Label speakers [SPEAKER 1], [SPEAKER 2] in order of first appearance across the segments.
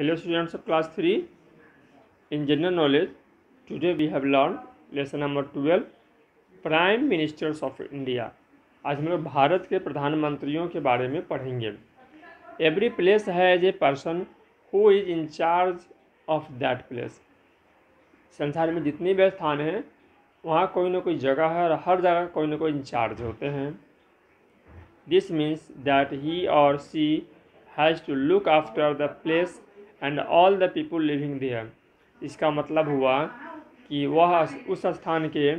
[SPEAKER 1] Hello students of class 3 in general knowledge, today we have learned lesson number 12 prime ministers of India आज हम लोग भारत के प्रधानमंत्रियों के बारे में पढ़ेंगे। Every place has a person who is in charge of that place संसार में जितने भी स्थान हैं, वहाँ कोई ना कोई जगह है और हर जगह कोई ना कोई इंचार्ज होते हैं। This means that he or she has to look after the place and all the people living there इसका मतलब हुआ कि वह उस स्थान के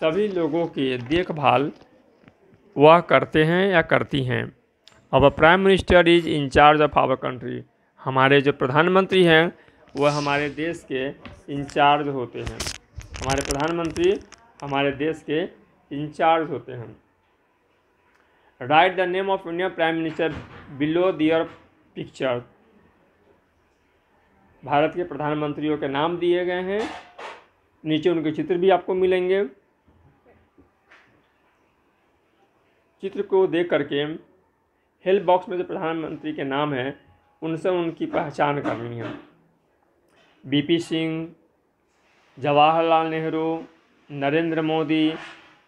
[SPEAKER 1] सभी लोगों की देखभाल वह करते हैं या करती हैं। अब prime minister is in charge of our country हमारे जो प्रधानमंत्री हैं, वह हमारे देश के इंचार्ज होते हैं। हमारे प्रधानमंत्री हमारे देश के इंचार्ज होते हैं। Right the name of India prime minister below their picture Bharat के प्रधानमंत्रियों के नाम दिए गए हैं। नीचे उनके चित्र भी आपको मिलेंगे। चित्र को देख करके हेल्प बॉक्स में जो प्रधानमंत्री के नाम हैं, उनसे उनकी पहचान करनी है। BP Singh, Jawaharlal Nehru, Narendra Modi,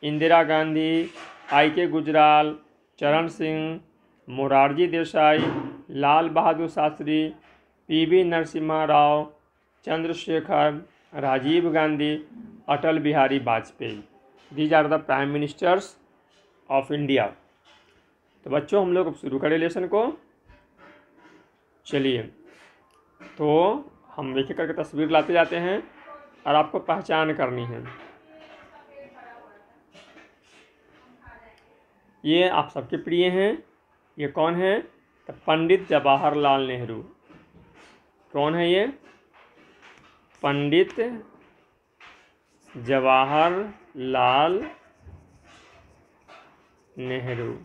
[SPEAKER 1] Indira Gandhi I K Gujral, Charan Singh, Morarji Desai, Lal Bahadur Shastri P V Narasimha Rao, Chandrashekhar, Rajiv Gandhi, Atal Bihari Vajpayee. These are the prime ministers of India तो बच्चों, हम लोग अब शुरू करें lesson को। चलिए। तो हम एक करके तस्वीर लाते जाते हैं और आपको पहचान करनी है। ये आप सबके प्रिय हैं। ये कौन है? तो पंडित जवाहरलाल नेहरू। कौन है ये? पंडित जवाहरलाल नेहरू।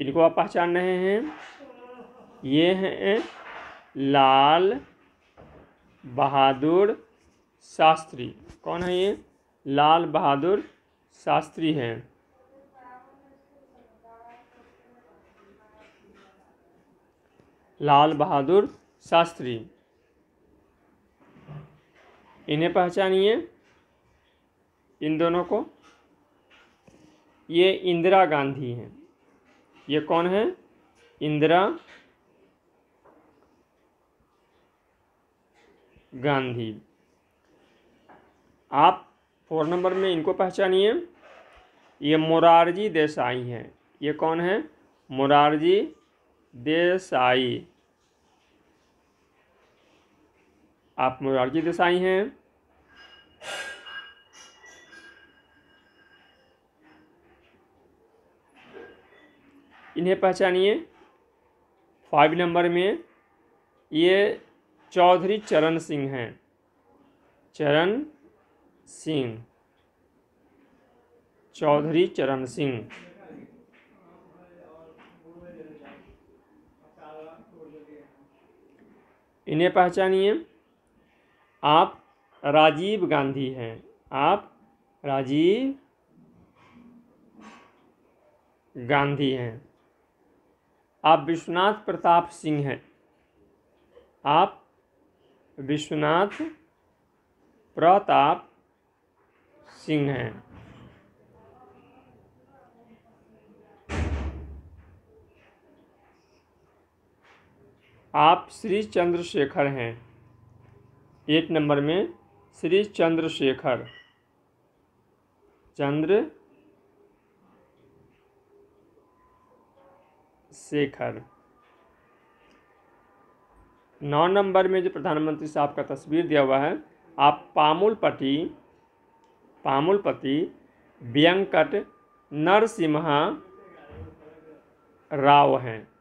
[SPEAKER 1] इनको आप पहचान रहे हैं? ये हैं लाल बहादुर शास्त्री। कौन है ये? लाल बहादुर शास्त्री हैं। लाल बहादुर शास्त्री। इन्हें पहचानिए। इन दोनों को। ये इंदिरा गांधी हैं। ये कौन है? इंदिरा गांधी। आप फोर नंबर में इनको पहचानिए। ये मोरारजी देसाई हैं। ये कौन है? मोरारजी देसाई। आप मोरारजी देसाई हैं। इन्हें पहचानिए। फाइव नंबर में ये चौधरी चरण सिंह हैं। चरण सिंह। चौधरी चरण सिंह। इन्हें पहचानिए। आप राजीव गांधी हैं। आप राजीव गांधी हैं। आप विश्वनाथ प्रताप सिंह हैं। आप विश्वनाथ प्रताप सिंह हैं। आप श्री चंद्रशेखर हैं। एक नंबर में श्री चंद्रशेखर। चंद्र शेखर नौ नंबर में जो प्रधानमंत्री साहब का तस्वीर दिया हुआ है, आप पामुलपति पामुलपति व्यंकट नरसिम्हा राव हैं।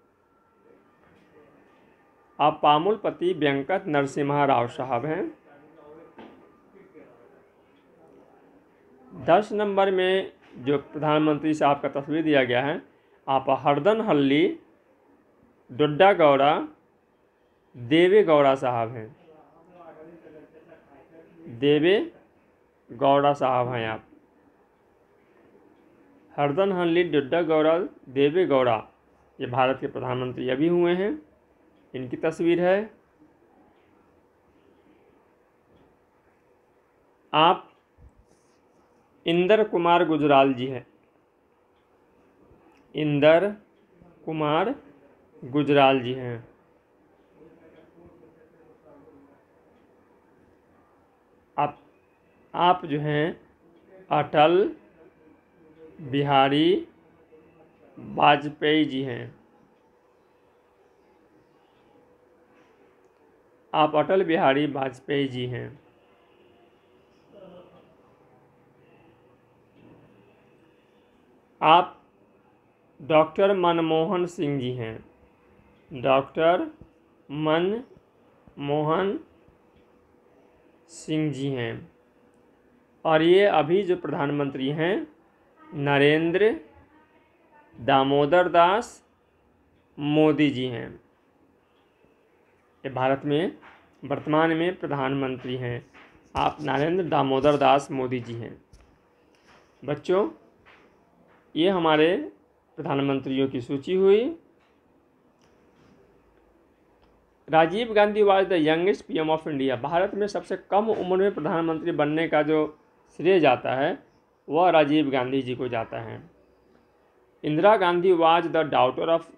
[SPEAKER 1] आप पामुलपति व्यंकट नरसिम्हा राव साहब हैं। दस नंबर में जो प्रधानमंत्री साहब का तस्वीर दिया गया है, आप हरदन हल्ली, डोड्डा गौड़ा, देवे गौड़ा साहब हैं। देवे गौड़ा साहब हैं आप। हरदन हल्ली, डोड्डा गौड़ा, देवे गौड़ा, ये भारत के प्रधानमंत्री अभी हुए हैं। इनकी तस्वीर है। आप इंदर कुमार गुजराल जी हैं। इंदर कुमार गुजराल जी हैं। आप आप जो हैं, अटल बिहारी वाजपेयी जी हैं। आप अटल बिहारी वाजपेयी जी हैं। आप डॉक्टर मनमोहन सिंह जी हैं। डॉक्टर मनमोहन सिंह जी हैं। और ये अभी जो प्रधानमंत्री हैं, नरेंद्र दामोदर दास मोदी जी हैं। भारत में वर्तमान में प्रधानमंत्री हैं। आप नरेंद्र दामोदर दास मोदी जी हैं। बच्चों, ये हमारे प्रधानमंत्रियों की सूची हुई। Rajiv Gandhi was the youngest PM of India Bharat में सबसे कम उम्र में प्रधानमंत्री बनने का जो श्रेय जाता है, वह राजीव गांधी जी को जाता है। Indira Gandhi was the daughter of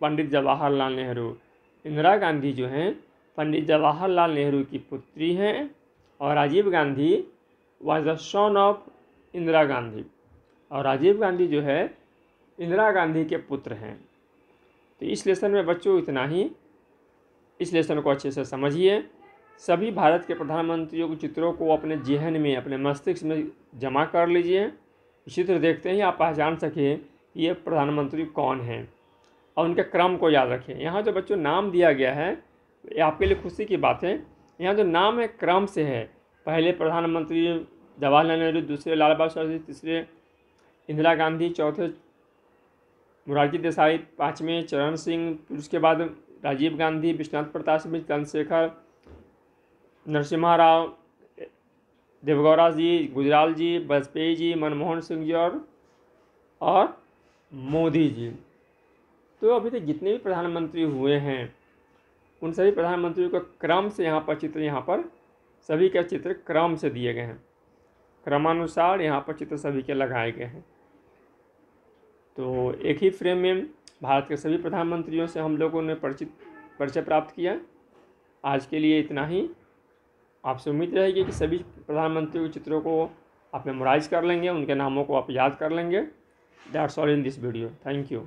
[SPEAKER 1] Pandit Jawaharlal Nehru. Indira Gandhi जो हैं, पंडित जवाहरलाल नेहरू की पुत्री हैं और Rajiv Gandhi was the son of Indira Gandhi. और राजीव गांधी जो है, इंदिरा गांधी के पुत्र हैं। तो इस लेसन में बच्चों इतना ही। इस लेसन को अच्छे से समझिए। सभी भारत के प्रधानमंत्रियों के चित्रों को अपने जहन में, अपने मस्तिष्क में जमा कर लीजिए। चित्र देखते ही आप पहचान सकें ये प्रधानमंत्री कौन हैं। और उनके क्रम को याद रखें। यहाँ जो बच्चों नाम दिया गया है, ये आपके लिए खुशी की बात है। यहाँ जो नाम है, क्रम से है। पहले प्रधानमंत्री जवाहरलाल नेहरू, दूसरे लाल बहादुर शास्त्री, तीसरे इंदिरा गांधी, चौथे मुरारजी देसाई, पाँचवें चरण सिंह, फिर उसके बाद राजीव गांधी, विश्वनाथ प्रताप सिंह चंद्रशेखर, नरसिम्हा राव देवगौड़ा जी, गुजराल जी, वाजपेयी जी, मनमोहन सिंह जी और और मोदी जी। तो अभी तक जितने भी प्रधानमंत्री हुए हैं, उन सभी प्रधानमंत्रियों का क्रम से यहाँ पर चित्र यहाँ पर सभी के चित्र क्रम से दिए गए हैं। क्रमानुसार यहाँ पर चित्र सभी के लगाए गए हैं। तो एक ही फ्रेम में भारत के सभी प्रधानमंत्रियों से हम लोगों ने परिचित, परिचय प्राप्त किया। आज के लिए इतना ही। आपसे उम्मीद रहेगी कि सभी प्रधानमंत्रियों के चित्रों को आप मेमोराइज कर लेंगे, उनके नामों को आप याद कर लेंगे। That's all in this video thank you